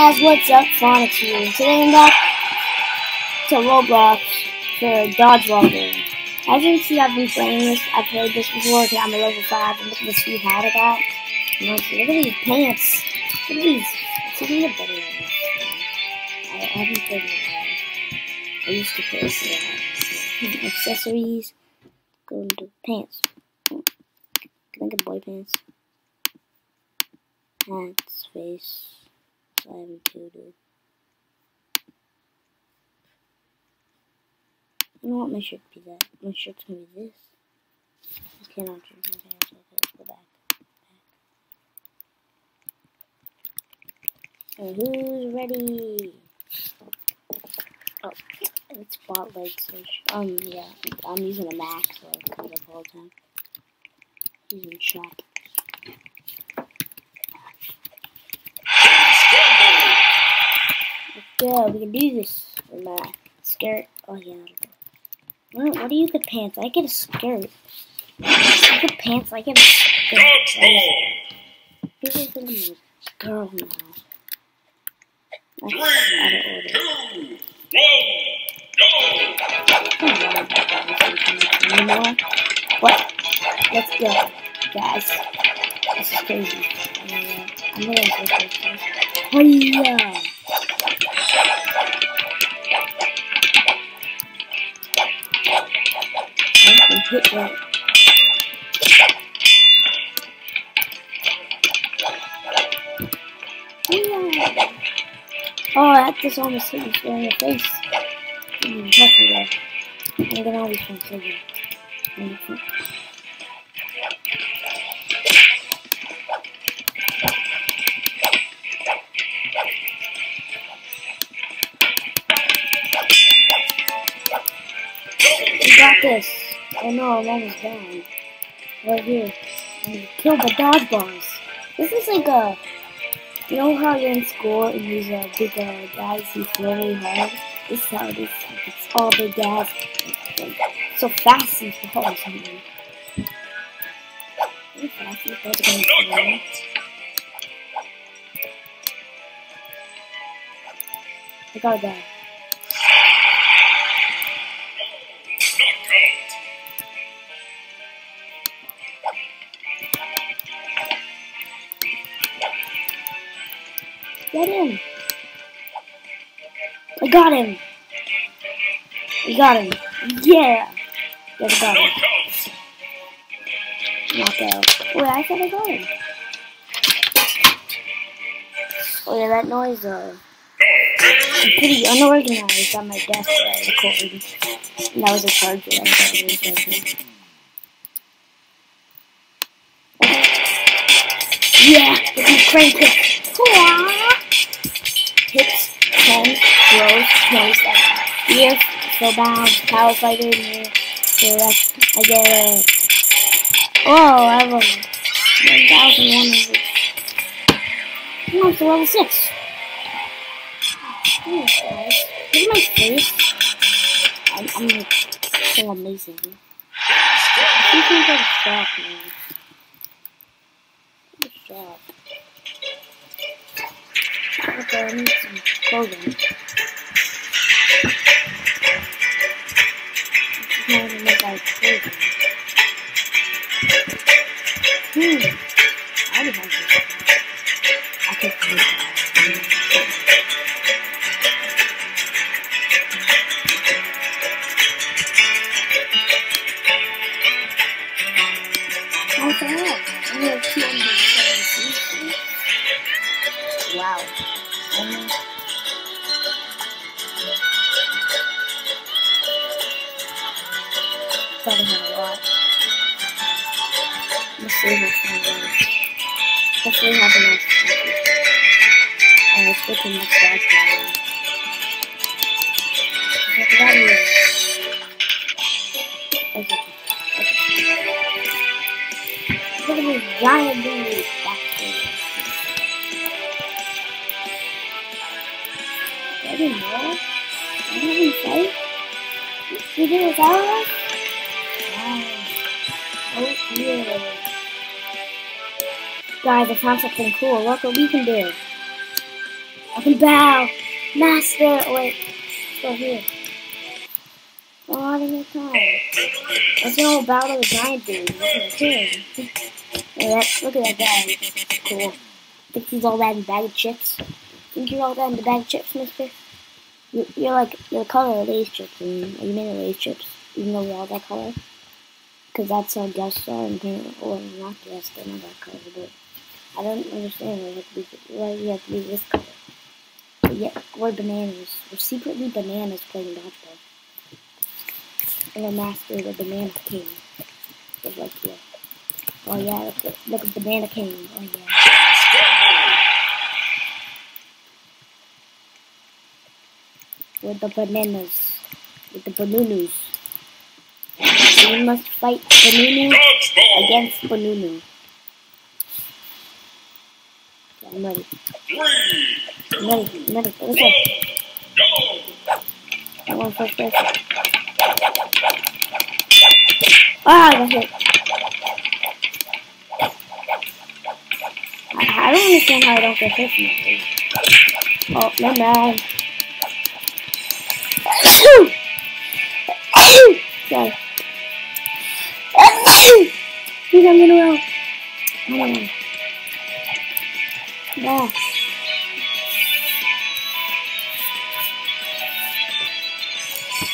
Guys, what's up? Phonics here. Today I'm back to Roblox for Dodgeball game. As you can see, I've been playing this. I played this before because I'm a level 5 and look at the speed hat I got. Look at these pants. Look at these. It's even get better. I, I haven't played in. I used to play this. Accessories. Go into pants. Can I get boy pants? Hats, face. I haven't tutored. You know what? My shirt be that. My shirt's gonna be this. I cannot change my pants. Okay, go back. back. So who's ready? Oh, it's spotlight switch. Um, yeah, I'm using a Mac, so I comes up all the time. Using shop. Yeah, we can do this. With my skirt. Oh yeah. What, what do you get pants? I get a skirt. I get pants. I get a skirt. This is gonna girl now. That's out of order. You know what? What? Let's go, guys. This is crazy. I'm gonna go first. Oh yeah. Hit that. Yeah. Oh, that just almost hit me in the face. Mm, healthy though. I'm gonna always. Mm-hmm. Got this. Oh no, I'm almost down. Right here. Killed by dodgeballs. This is like a. You know how you're in school and these uh, big uh, guys who throw really hard? This is how it is. It's all big guys. So fast and fall or something. Fast I gotta die. I got him! We got him! Yeah! Yeah, I got him. Knockout. Wait, I thought I got him. Oh yeah, that noise, uh... Pretty unorganized on my desk recording. And that was a charger. I thought was. Yeah! Crank it! Throws, knows that here, so bounce, power fighter, here, so that's, I get a, oh, I have a 1,100, I'm up to level 6. Oh, guys, look at my face. I'm, I'm so amazing. You can go man. Go. Okay, I need some clothing. This is not even look like clothing. Hmm. See what's my words. Hopefully have enough. Uh, let's go to the next guy. What about you? Okay. okay. Look at this giant dude back there. I didn't know. I didn't say. You did it without us? Wow. Oh, yeah. Guys, I found something cool. Look what we can do. I can bow. Master. Wait. Go here. Oh, I didn't. Let's go bow to the giant dude. Him. That, look at that guy. Cool. Think he's all that in bag of chips? Think you're all that in the bag of chips, mister? You're, you're like, you're the color of Lay's chips, and you made of Lay's chips, even though we're all that color. Because that's how guests are, and or not guests, they're not that color, but I don't understand why, we have to be this color. But yet, we're bananas. We're secretly bananas playing dodgeball. And the master, of the banana king, is like here. Oh yeah, look at, look at banana king. Oh yeah. With the bananas. With the banunus. We must fight Banunu against Banunu. I'm ready. I'm ready. I'm ready. Let's go. I want first person. Ah, I got hit. I, don't understand how I don't get hit from Oh, no man. Sorry. He's the road. Come on. I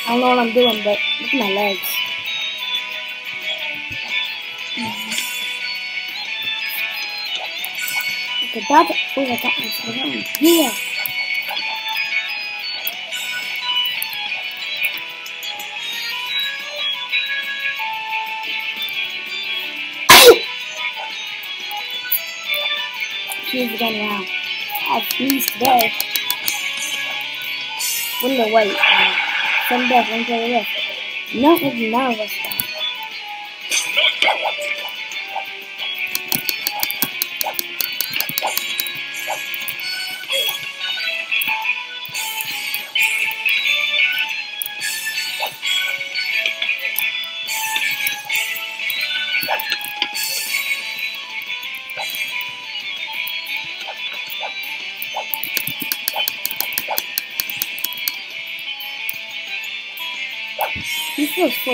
don't know what I'm doing, but look at my legs. Okay, that's. Oh, I got. Yeah. Here's again now. Have these today. Wonder wait. Uh, some death, one play with. Not none of.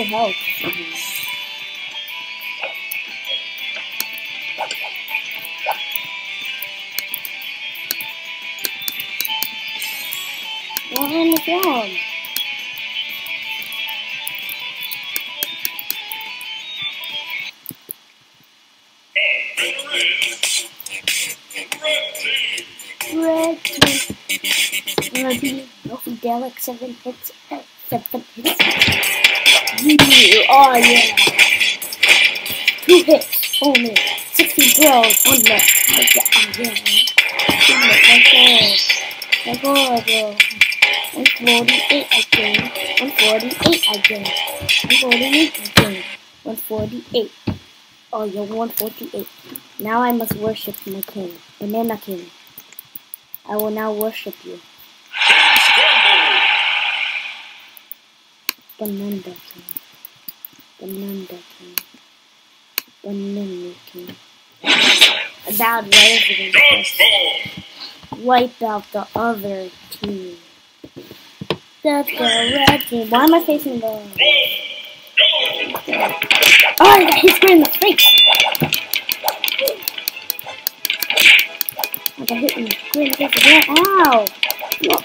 Full health. What on the ground? Red team. Red team. No Fidelic seven hits. Seven hits. Oh yeah. Two hits only. 60 bros on the. Oh yeah. Oh yeah. Let's go. Let's go, bro. 148 again. 148 again. 148 again. 148. Oh, you're 148. Now I must worship my king, Banana King. I will now worship you. Banana King. Banana King. Banana King. About residents. Wipe out the other team. That's the red team. Why am I facing the... Oh, I got hit square in the face! I got hit in the square in the face again. Ow!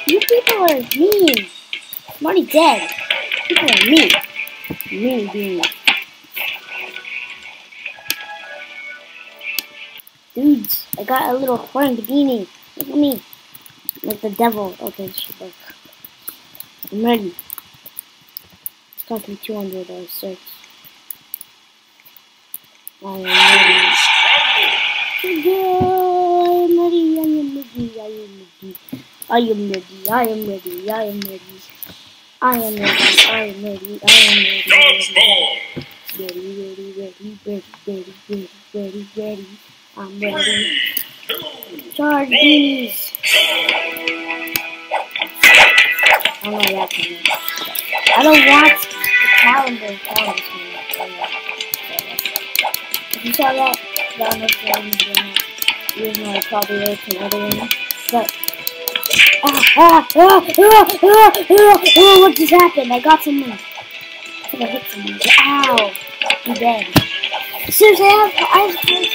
you people are mean. I'm already dead. People are mean. Being. Dudes, I got a little horned beanie. Look at me. Like the devil. Okay, should work. I'm ready. It's cost me 200 uh, certs. I am ready. I am ready. I am ready. I am ready. I am ready. I am ready. I am ready. I am ready. I am ready. I am ready. Ready, ready, ready, ready, ready, ready, ready, ready. I'm ready. Charge these. I don't know that coming. I don't watch the calendar calendar If you saw that, that was the reason I probably wrote some other one. But Ah, ah, ah, ah, ah, ah, ah, what just happened? I got someone. I hit someone. Ow. I'm dead. Seriously, I have, I have first.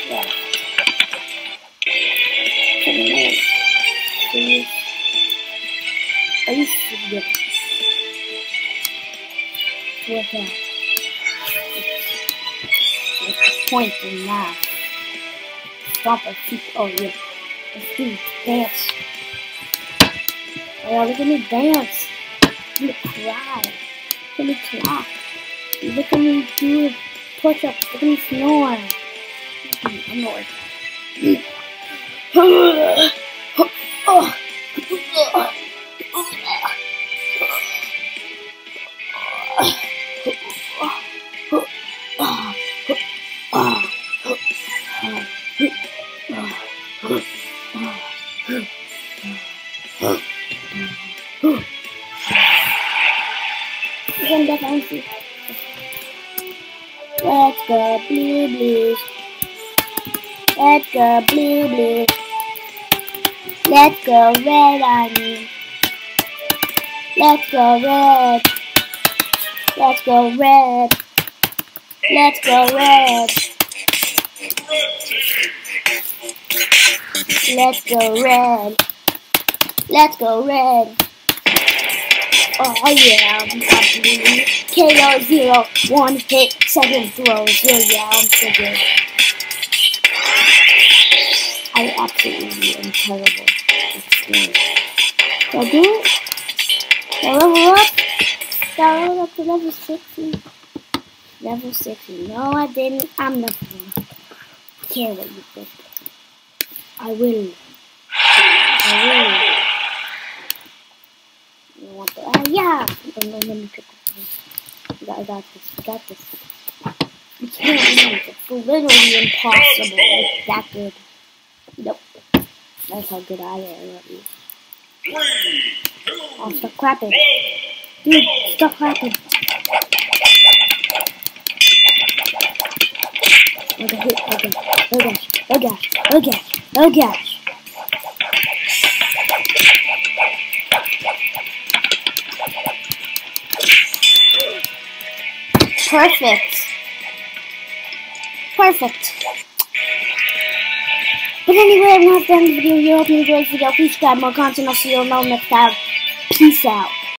Please. Are you serious? What that? Pointing now. Stop a feet. Oh, yeah. Let's do. Oh, look at me dance. Look at me cry. Look at me clap. Look at me do push-ups. Look at me snore. I'm not oh. oh. Let's go red I mean. Let's go red. Let's go red. Let's go red. Let's go red. Let's go red. Oh yeah, I'm blue. KO zero, one hit, second throw. Yeah, yeah, I'm so good. I absolutely am terrible. Did I do it? I level up? I level up to level 60? Level 60. No, I didn't. I'm not gonna care what you think. I will. I will. You want the, uh, yeah! Let me, let me pick up I got this. I got this. You can't lose. It's literally impossible. It's that good. That's how good I am at. Oh, stop clapping. Dude, stop clapping. Okay, okay. Oh gosh, oh gosh, oh gosh, oh gosh. Perfect. Perfect. But anyway, I'm not done the video. You hope you enjoyed the video. Please subscribe more content. I'll see you all next time. Peace out.